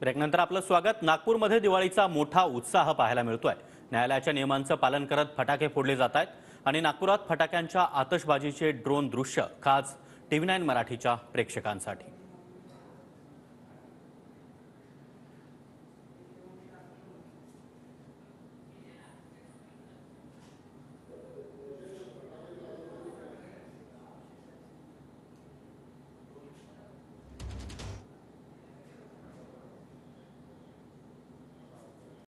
ब्रेकनंतर आपलं स्वागत. नागपूरमध्ये दिवाळीचा मोठा उत्साह पाहायला मिळतोय. न्यायालयाच्या नियमांचं पालन करत फटाके फोडले जात आहेत आणि नागपुरात फटाक्यांच्या आतषबाजीचे ड्रोन दृश्य खास टीव्ही नाईन मराठीच्या प्रेक्षकांसाठी.